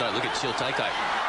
start. Look at Chil Chilteke